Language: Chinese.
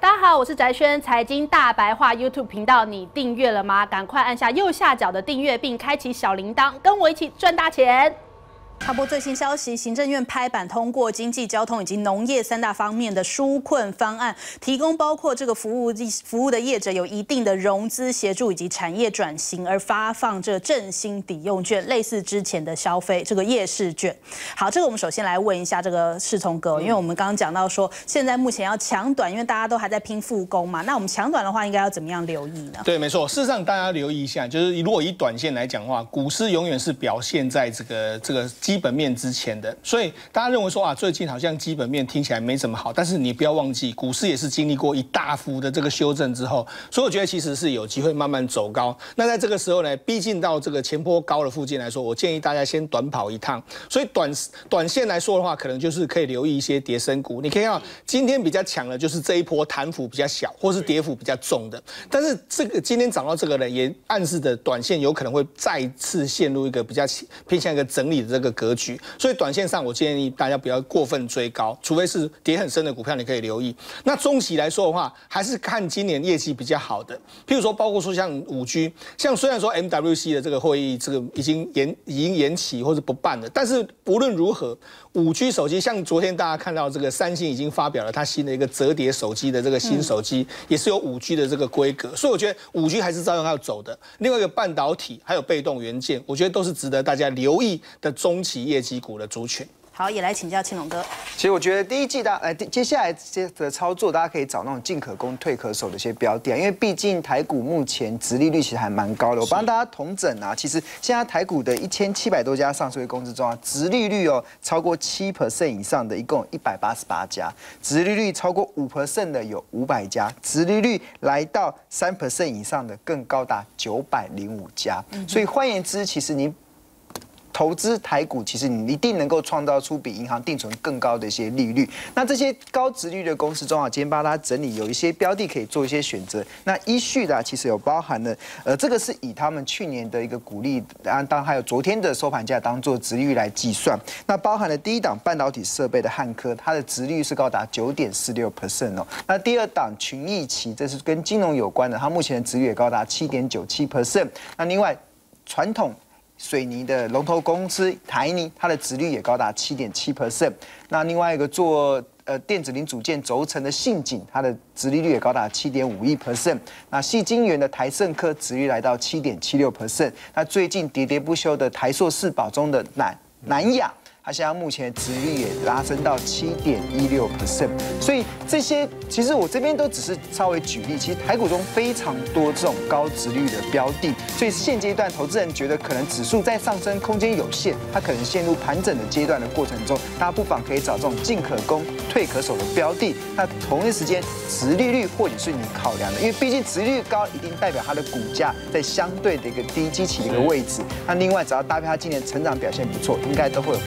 大家好，我是翟轩，财经大白话 YouTube 频道，你订阅了吗？赶快按下右下角的订阅，并开启小铃铛，跟我一起赚大钱。插播最新消息，行政院拍板通过经济、交通以及农业三大方面的纾困方案，提供包括这个服务服务的业者有一定的融资协助以及产业转型，而发放这振兴抵用券，类似之前的消费这个夜市券。好，这个我们首先来问一下这个世聪哥，因为我们刚刚讲到说，现在目前要抢短，因为大家都还在拼复工嘛，那我们抢短的话，应该要怎么样留意呢？对，没错，事实上大家留意一下，就是如果以短线来讲的话，股市永远是表现在这个这个。基本面之前的，所以大家认为说啊，最近好像基本面听起来没怎么好，但是你不要忘记，股市也是经历过一大幅的这个修正之后，所以我觉得其实是有机会慢慢走高。那在这个时候呢，逼近到这个前坡高的附近来说，我建议大家先短跑一趟。所以短短线来说的话，可能就是可以留意一些跌升股。你可以看到今天比较强的，就是这一波弹幅比较小，或是跌幅比较重的。但是这个今天涨到这个呢，也暗示着短线有可能会再次陷入一个比较偏向一个整理的这个。格局，所以短线上我建议大家不要过分追高，除非是跌很深的股票，你可以留意。那中期来说的话，还是看今年业绩比较好的，譬如说包括说像五 G，像虽然说 MWC 的这个会议这个已经延已经延期或者不办了，但是不论如何，五 G 手机像昨天大家看到这个三星已经发表了它新的一个折叠手机的这个新手机，也是有五 G 的这个规格，所以我觉得五 G 还是照样要走的。另外一个半导体还有被动元件，我觉得都是值得大家留意的中。企业绩股的族群，好，也来请教青龙哥。其实我觉得第一季大，呃，接下来这些的操作，大家可以找那种进可攻、退可守的一些标的，因为毕竟台股目前殖利率其实还蛮高的。我帮大家统整啊，其实现在台股的一千七百多家上市公司中啊，殖利率哦超过七 percent 以上的，一共一百八十八家；殖利率超过五 percent 的有五百家；殖利率来到三 percent 以上的更高达九百零五家。所以换言之，其实你。投资台股，其实你一定能够创造出比银行定存更高的一些利率。那这些高值率的公司中啊，今天帮大家整理有一些标的可以做一些选择。那依序的其实有包含了，呃，这个是以他们去年的一个股利，当当还有昨天的收盘价当做值率来计算。那包含了第一档半导体设备的汉科，它的值率是高达九点四六 percent 哦。那第二档群益期，这是跟金融有关的，它目前的值率也高达七点九七 percent。那另外传统。水泥的龙头公司台泥，它的值率也高达七点七 percent。那另外一个做呃电子零组件轴承的信景，它的值利率也高达七点五一 percent。那细晶圆的台盛科值率来到七点七六 percent。那最近喋喋不休的台硕四宝中的南南亚。它现在目前值率也拉升到七点一六 percent，所以这些其实我这边都只是稍微举例，其实台股中非常多这种高值率的标的，所以现阶段投资人觉得可能指数在上升空间有限，它可能陷入盘整的阶段的过程中，大家不妨可以找这种进可攻、退可守的标的。那同一时间，值利率或者是你考量的，因为毕竟值率高，一定代表它的股价在相对的一个低基期的一个位置。那另外，只要搭配它今年成长表现不错，应该都会有。